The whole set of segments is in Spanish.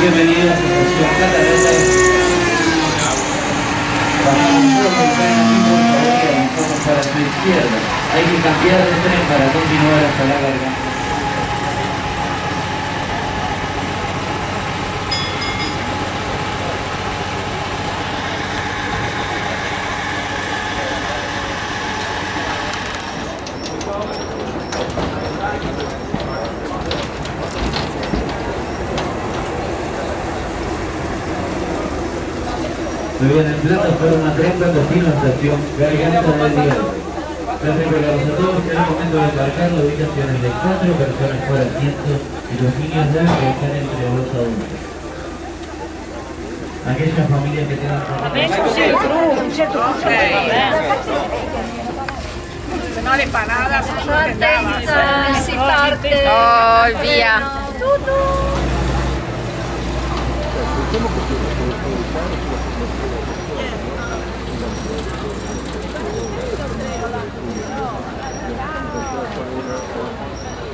Bienvenidos a Estación Catalana. Bajamos todos el tren aquí, por favor, y avanzamos para su izquierda. Hay que cambiar de tren para continuar hasta la garganta. Luego en el plato fueron a tren destino a estación Garganta del. Les recordamos a todos que momento de embarcar la ubicación es de cuatro personas por asiento y los niños deben viajar entre dos adultos. Aquellas familias que tengan Se no le empanadas, no te si parte. Oh, via. Adesso Thank you.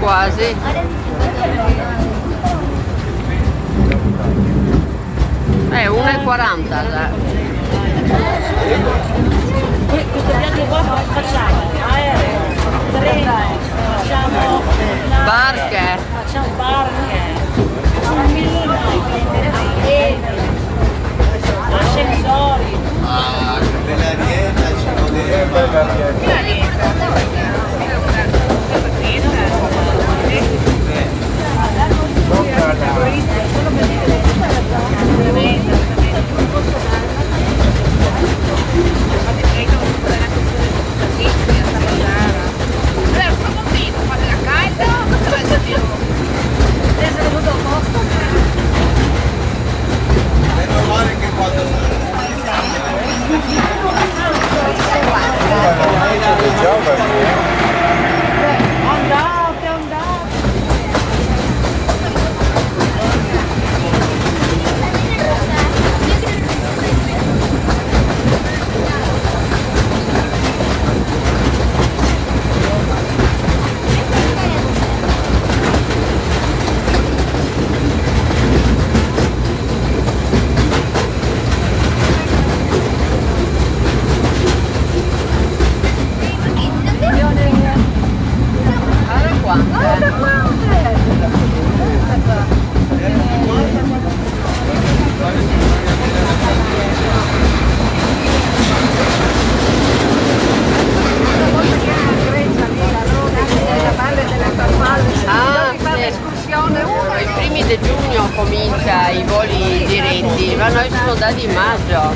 Quasi. Eh, 1,40 già. Questo viaggio qua facciamo? Aereo, treno, facciamo, Barche. facciamo barche, cammino, ascensori. Ah, che bella dieta ci voleva. amazing. Comincia i voli diretti, ma noi siamo andati in maggio.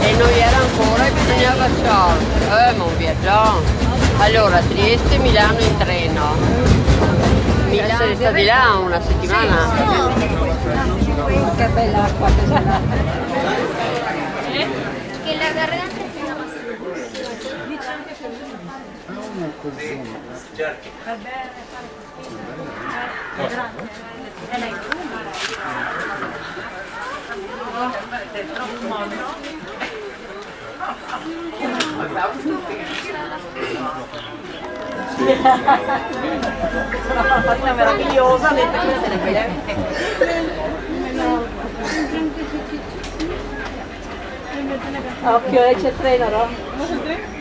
E non era ancora e bisognava ciò. Eh, ma un viaggio. Allora, Trieste, Milano in treno. Milano, essere stati là una settimana. Che bella acqua che sarà. Che la garganta è Certo. Va bene, fare Grazie. È troppo mono. Una farfallina meravigliosa, dentro quella delle quelle. Occhio, lei c'è il treno, no?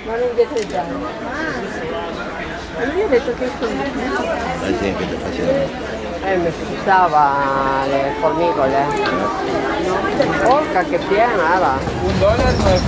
Non indietreggiare. Eh, aspettava le formicole. Porca che piena era. Un è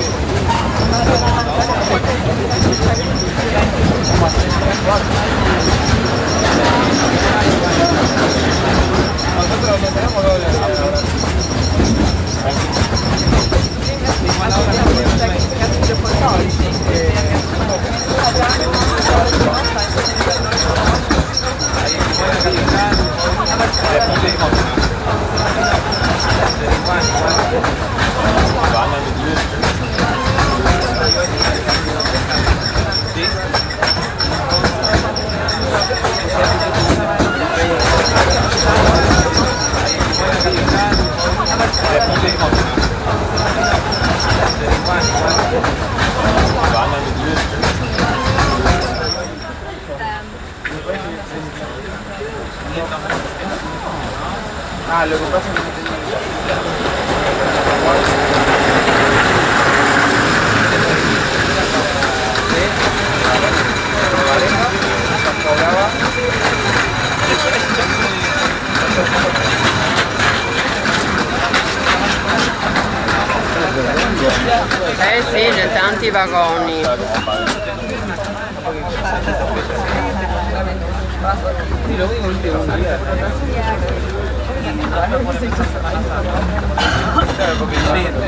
Eh sì, c'è tanti vagoni.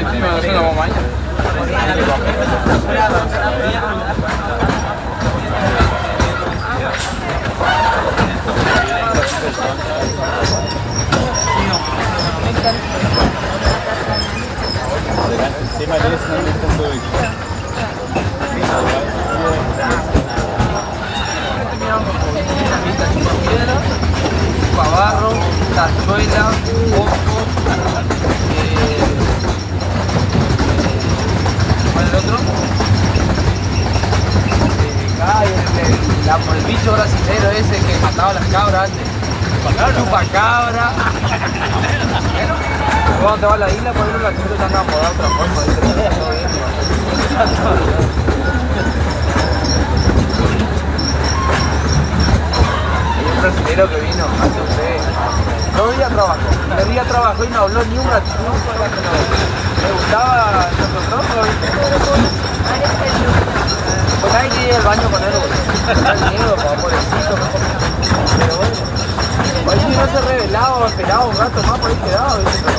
prima se la mamma Tema deles não estão dois. Pavarro, Tachuela, Ojo, eh, ¿cuál es el otro? Eh, el, el- la- por el bicho brasilero ese que mataba a las cabras antes. Chupacabra. Cuando te vas a la isla, por ejemplo, la gente te anda a de otra forma. Hay un brasilero que vino hace un mes. Todo el día trabajó. Todo el día trabajó y no habló ni un ratito. Me gustaba ¿viste? Pues hay que ir al baño con él, miedo, pobrecito. Pero bueno. Ahí si no se revelaba, esperaba un rato más por ahí quedaba, ¿viste?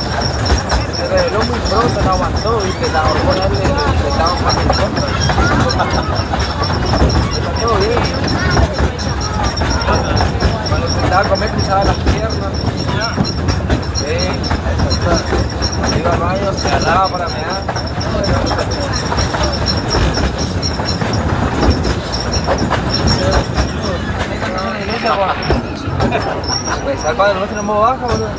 Se reveló muy pronto, no aguantó, ¿viste? Las hormonas le, le estaban más en contra. Estaba a comer cruzaba las piernas. Sí, iba al baño, se agarraba para mear. Pues al padre nuestro modo baja, boludo.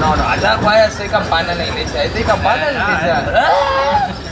No, no, allá a hacer campana en la iglesia. ¿Este es campana en la iglesia?